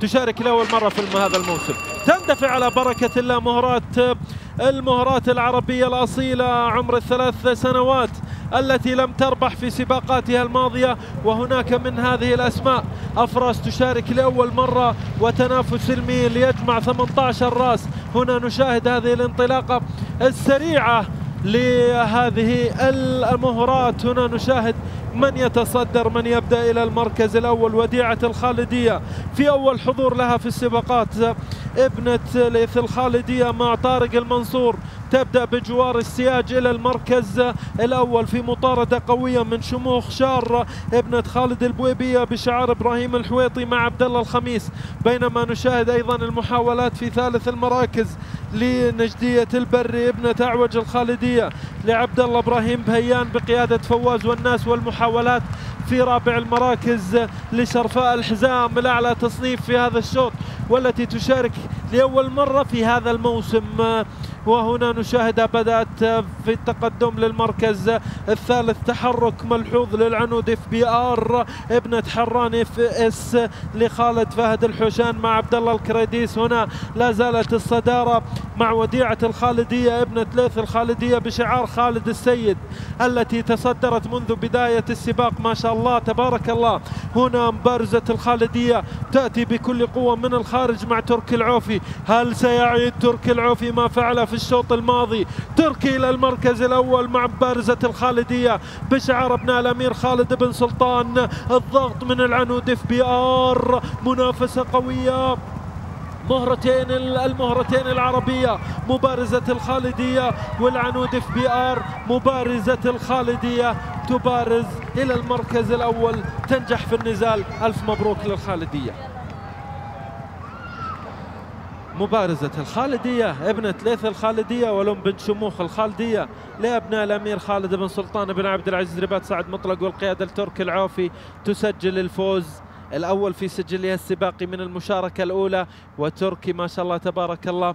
تشارك لأول مرة في هذا الموسم. تندفع على بركة الله مهارات المهارات العربية الأصيلة عمر الثلاث سنوات التي لم تربح في سباقاتها الماضية وهناك من هذه الأسماء. أفراس تشارك لأول مرة وتنافس سلمي ليجمع 18 راس. هنا نشاهد هذه الانطلاقة السريعة لهذه المهارات هنا نشاهد من يتصدر من يبدأ إلى المركز الأول؟ وديعة الخالدية في أول حضور لها في السباقات ابنة ليث الخالدية مع طارق المنصور. تبدأ بجوار السياج إلى المركز الأول في مطاردة قوية من شموخ شار ابنة خالد البويبية بشعار إبراهيم الحويطي مع عبد الله الخميس. بينما نشاهد أيضا المحاولات في ثالث المراكز. لنجدية البري ابنة أعوج الخالدية لعبد الله إبراهيم بهيان بقيادة فواز والناس والمحاولات في رابع المراكز لشرفاء الحزام. الأعلى تصنيف في هذا الشوط والتي تشارك لأول مرة في هذا الموسم. وهنا نشاهدها بدأت في التقدم للمركز الثالث. تحرك ملحوظ للعنود FBR ابنة حران FS لخالد فهد الحوشان مع عبد الله الكريديس. هنا لا زالت الصدارة مع وديعة الخالدية ابنة ليث الخالدية بشعار خالد السيد التي تصدرت منذ بداية السباق. ما شاء الله تبارك الله. هنا مبارزة الخالدية تأتي بكل قوة من الخارج مع تركي العوفي. هل سيعيد تركي العوفي؟ ما فعل في الشوط الماضي. تركي إلى المركز الأول مع مبارزة الخالدية. بشعار ابناء الأمير خالد بن سلطان. الضغط من العنود FBR. منافسة قوية. مهرتين المهرتين العربية. مبارزة الخالدية والعنود FBR. مبارزة الخالدية تبارز إلى المركز الأول. تنجح في النزال. ألف مبروك للخالدية. مبارزة الخالدية ابنة ليث الخالدية ولم بن شموخ الخالدية لأبناء الأمير خالد بن سلطان بن عبد العزيز رباط سعد مطلق والقيادة لتركي العوفي تسجل الفوز الأول في سجلها السباقي من المشاركة الأولى وتركي ما شاء الله تبارك الله.